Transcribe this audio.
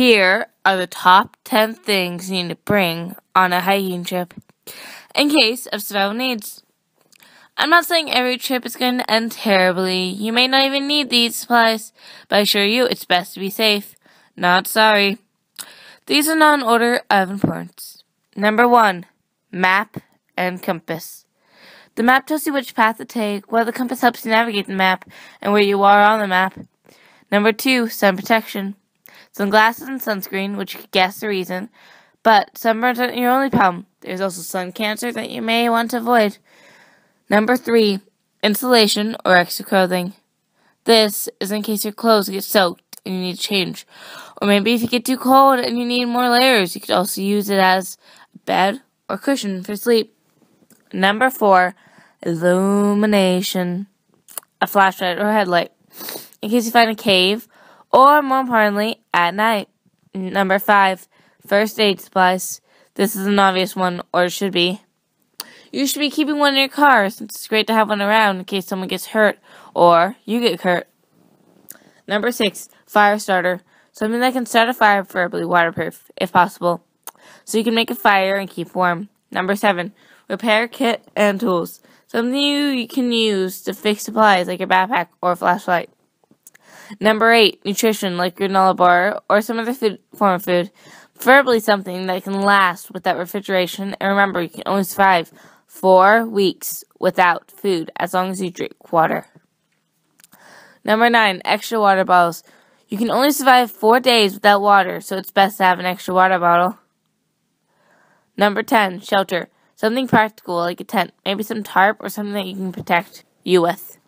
Here are the top 10 things you need to bring on a hiking trip in case of survival needs. I'm not saying every trip is going to end terribly. You may not even need these supplies, but I assure you it's best to be safe. Not sorry. These are not in order of importance. Number one, map and compass. The map tells you which path to take, while the compass helps you navigate the map and where you are on the map. Number two, sun protection. Sunglasses and sunscreen, which you can guess the reason, but sunburns aren't your only problem. There's also sun cancer that you may want to avoid. Number three, insulation or extra clothing. This is in case your clothes get soaked and you need to change. Or maybe if you get too cold and you need more layers, you could also use it as a bed or cushion for sleep. Number four, illumination. A flashlight or headlight. In case you find a cave, or more importantly, at night. Number five, first aid supplies. This is an obvious one, or it should be. You should be keeping one in your car since it's great to have one around in case someone gets hurt or you get hurt. Number six, fire starter. Something that can start a fire, preferably waterproof, if possible, so you can make a fire and keep warm. Number seven, repair kit and tools. Something you can use to fix supplies like your backpack or flashlight. Number eight, nutrition like granola bar or some other food, form of food. Preferably something that can last without refrigeration. And remember, you can only survive four weeks without food as long as you drink water. Number nine, extra water bottles. You can only survive four days without water, so it's best to have an extra water bottle. Number 10, shelter. Something practical like a tent, maybe some tarp or something that you can protect you with.